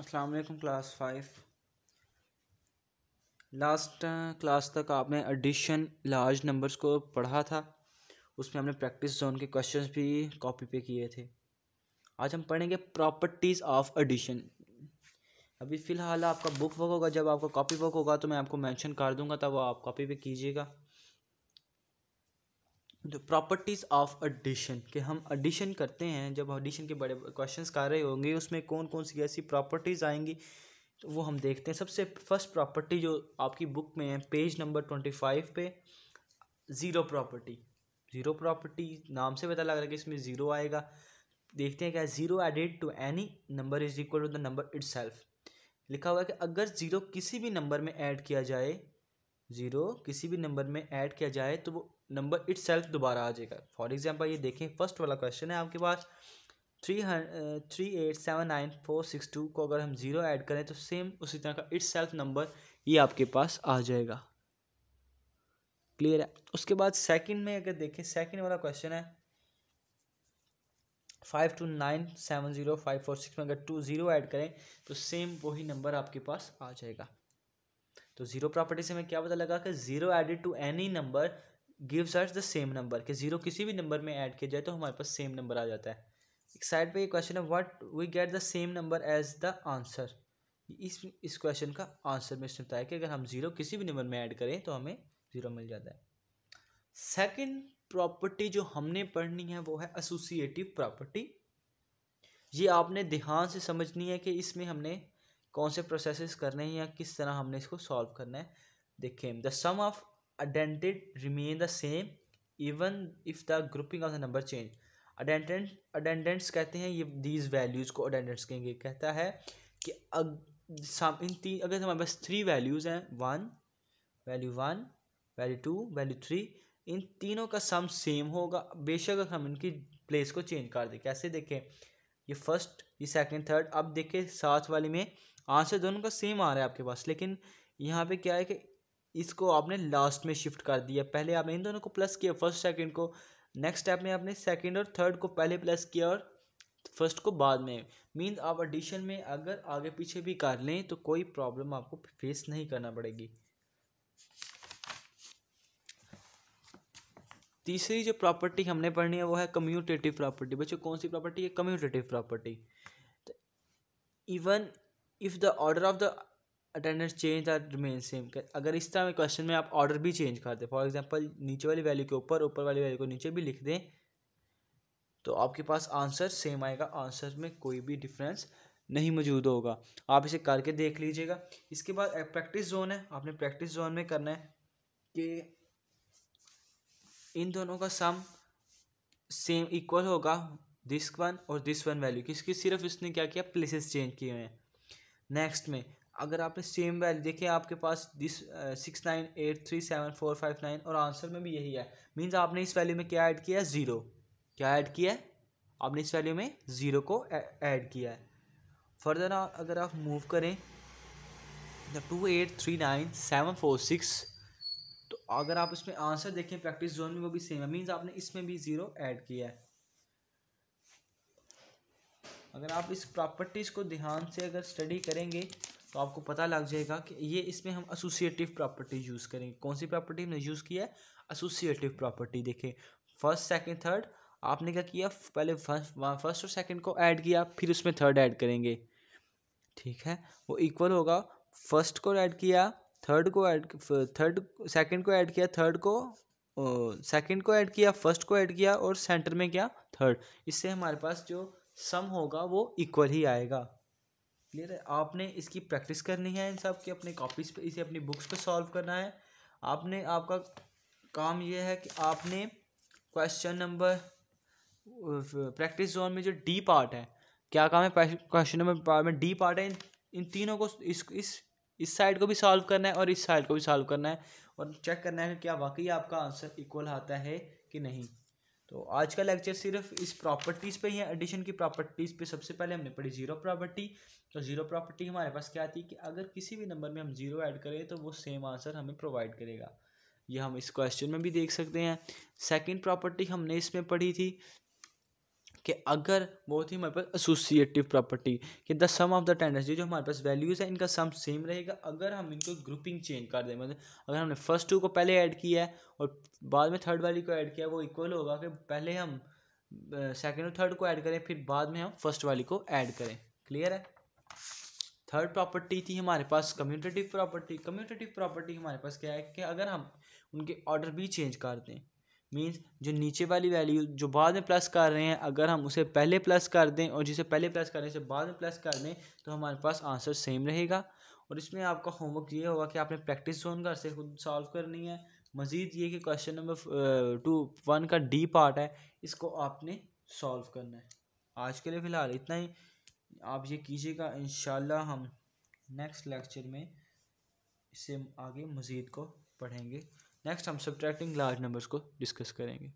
वालेकुम, class five. Last class तक आपने एडिशन लार्ज नंबर्स को पढ़ा था। उसमें हमने प्रैक्टिस जोन के क्वेश्चंस भी कॉपी पे किए थे। आज हम पढ़ेंगे प्रॉपर्टीज़ ऑफ़ एडिशन अभी फ़िलहाल आपका बुक वर्क होगा। जब आपका कॉपी वर्क होगा तो मैं आपको मेंशन कर दूँगा, तब आप कॉपी पे कीजिएगा। जो प्रॉपर्टीज़ ऑफ़ एडिशन के हम एडिशन करते हैं, जब एडिशन के बड़े क्वेश्चंस कर रहे होंगे, उसमें कौन कौन सी ऐसी प्रॉपर्टीज़ आएँगी तो वो हम देखते हैं। सबसे फ़र्स्ट प्रॉपर्टी जो आपकी बुक में है पेज नंबर ट्वेंटी फाइव पे ज़ीरो प्रॉपर्टी ज़ीरो प्रॉपर्टी नाम से पता लग रहा है कि इसमें ज़ीरो आएगा। देखते हैं क्या zero added to any number is equal to the number it लिखा हुआ है कि अगर ज़ीरो किसी भी नंबर में ऐड किया जाए ज़ीरो किसी भी नंबर में ऐड किया जाए तो वो नंबर इट सेल्फ दोबारा आ जाएगा। फॉर एग्ज़ाम्पल ये देखें, फ़र्स्ट वाला क्वेश्चन है आपके पास। Three three eight seven nine four six two को अगर हम ज़ीरो ऐड करें तो सेम उसी तरह का इट सेल्फ नंबर ये आपके पास आ जाएगा। क्लियर है? उसके बाद सेकंड में अगर देखें, सेकंड वाला क्वेश्चन है। Five two nine seven zero five four six में अगर टू ज़ीरो ऐड करें तो सेम वही नंबर आपके पास आ जाएगा। तो ज़ीरो प्रॉपर्टी से हमें क्या पता लगा कि zero added to any number gives us the same number कि ज़ीरो किसी भी नंबर में ऐड किया जाए तो हमारे पास सेम नंबर आ जाता है। एक साइड पे ये क्वेश्चन है what we get the same number as the answer इस इस क्वेश्चन का आंसर में इसमें बताया कि अगर हम ज़ीरो किसी भी नंबर में ऐड करें तो हमें ज़ीरो मिल जाता है। सेकंड प्रॉपर्टी जो हमने पढ़नी है वो है एसोसिएटिव प्रॉपर्टी ये आपने ध्यान से समझनी है कि इसमें हमने कौन से प्रोसेसेस करने हैं या किस तरह हमने इसको सॉल्व करना है देखें। The sum of addends remain the same even if the grouping of the number change addend addends कहते हैं ये दीज वैल्यूज़ को अडेंडेंट्स कहेंगे। कहता है कि अग, सम इन तीन अगर हमारे पास थ्री वैल्यूज़ हैं one value one value two value three इन तीनों का सम सेम होगा। बेशक हम इनकी प्लेस को चेंज कर दें कैसे देखें? ये फ़र्स्ट ये सेकंड थर्ड अब देखें साथ वाले में आंसर दोनों का सेम आ रहा है आपके पास, लेकिन यहाँ पे क्या है कि इसको आपने लास्ट में शिफ्ट कर दिया। पहले आपने इन दोनों को प्लस किया फ़र्स्ट सेकंड को। नेक्स्ट स्टेप में आपने सेकंड और थर्ड को पहले प्लस किया और फ़र्स्ट को बाद में। मीन आप एडिशन में अगर आगे पीछे भी कर लें तो कोई प्रॉब्लम आपको फेस नहीं करना पड़ेगी। तीसरी जो प्रॉपर्टी हमने पढ़नी है, वो है कम्यूटेटिव प्रॉपर्टी बच्चों, कौन सी प्रॉपर्टी है commutative property even if the order of the addends change are remain same अगर इस तरह में क्वेश्चन में आप ऑर्डर भी चेंज कर दें फॉर एग्ज़ाम्पल नीचे वाली वैल्यू के ऊपर ऊपर वाली वैल्यू को नीचे भी लिख दें तो आपके पास आंसर सेम आएगा। आंसर में कोई भी डिफरेंस नहीं मौजूद होगा। आप इसे करके देख लीजिएगा। इसके बाद प्रैक्टिस जोन है। आपने प्रैक्टिस जोन में करना है कि इन दोनों का सम सेम इक्वल होगा दिस वन और दिस वन वैल्यू किसकी? सिर्फ़ इसने क्या किया? प्लेसेस चेंज किए हैं। नेक्स्ट में, अगर आपने सेम वैल्यू देखिए आपके पास this six nine eight three seven four five nine और आंसर में भी यही है। मीन्स आपने इस वैल्यू में क्या ऐड किया है? ज़ीरो क्या ऐड किया है? आपने इस वैल्यू में ज़ीरो को ऐड किया है। फर्दर अगर आप मूव करें two eight three nine seven four six तो अगर आप इसमें आंसर देखें प्रैक्टिस जोन में वो भी सेम है। मीन्स आपने इसमें भी ज़ीरो ऐड किया है। अगर आप इस प्रॉपर्टीज़ को ध्यान से अगर स्टडी करेंगे तो आपको पता लग जाएगा कि ये इसमें हम एसोसिएटिव प्रॉपर्टी यूज़ करेंगे। कौन सी प्रॉपर्टी हमने यूज़ किया है? एसोसिएटिव प्रॉपर्टी देखें। फ़र्स्ट सेकंड थर्ड आपने क्या किया? पहले फ़र्स्ट फ़र्स्ट और सेकंड को ऐड किया, फिर उसमें थर्ड ऐड करेंगे। ठीक है? वो इक्वल होगा। फ़र्स्ट को ऐड किया थर्ड को ऐड थर्ड सेकंड को ऐड किया थर्ड को सेकंड को ऐड किया फ़र्स्ट को ऐड किया और सेंटर में क्या? थर्ड इससे हमारे पास जो सम होगा वो इक्वल ही आएगा। क्लियर है? आपने इसकी प्रैक्टिस करनी है इन सब की अपने कॉपीज पे इसे अपनी बुक्स पे सॉल्व करना है। आपने आपका काम ये है कि आपने क्वेश्चन नंबर प्रैक्टिस जोन में जो डी पार्ट है क्या काम है? क्वेश्चन नंबर पार्ट में डी पार्ट है। इन, इन तीनों को इस इस इस साइड को भी सॉल्व करना है और इस साइड को भी सॉल्व करना है। और चेक करना है कि क्या वाकई आपका आंसर इक्वल आता है कि नहीं। तो आज का लेक्चर सिर्फ़ इस प्रॉपर्टीज़ पे ही है एडिशन की प्रॉपर्टीज़ पे सबसे पहले हमने पढ़ी ज़ीरो प्रॉपर्टी तो ज़ीरो प्रॉपर्टी हमारे पास क्या आती है कि अगर किसी भी नंबर में हम ज़ीरो ऐड करें तो वो सेम आंसर हमें प्रोवाइड करेगा। ये हम इस क्वेश्चन में भी देख सकते हैं। सेकंड प्रॉपर्टी हमने इसमें पढ़ी थी कि अगर बहुत ही हमारे पास एसोसिएटिव प्रॉपर्टी कि the sum of the addends जो हमारे पास वैल्यूज़ है, इनका सम सेम रहेगा। अगर हम इनको ग्रुपिंग चेंज कर दें मतलब अगर हमने फ़र्स्ट टू को पहले ऐड किया है और बाद में थर्ड वाली को ऐड किया वो इक्वल होगा कि पहले हम सेकेंड और थर्ड को ऐड करें, फिर बाद में हम फ़र्स्ट वाली को ऐड करें। क्लियर है? थर्ड प्रॉपर्टी थी हमारे पास कम्यूटेटिव प्रॉपर्टी कम्यूटेटिव प्रॉपर्टी हमारे पास क्या है कि अगर हम उनके ऑर्डर भी चेंज कर दें मीन्स जो नीचे वाली वैल्यू जो बाद में प्लस कर रहे हैं, अगर हम उसे पहले प्लस कर दें और जिसे पहले प्लस करने से बाद में प्लस कर दें तो हमारे पास आंसर सेम रहेगा। और इसमें आपका होमवर्क ये होगा कि आपने प्रैक्टिस जोन घर से खुद सॉल्व करनी है। मज़ीद ये कि क्वेश्चन नंबर टू वन का डी पार्ट है, इसको आपने सॉल्व करना है। आज के लिए फ़िलहाल इतना ही। आप ये कीजिएगा इन हम नेक्स्ट लेक्चर में इससे आगे मज़ीद को पढ़ेंगे। नेक्स्ट हम सब्ट्रैक्टिंग लार्ज नंबर्स को डिस्कस करेंगे।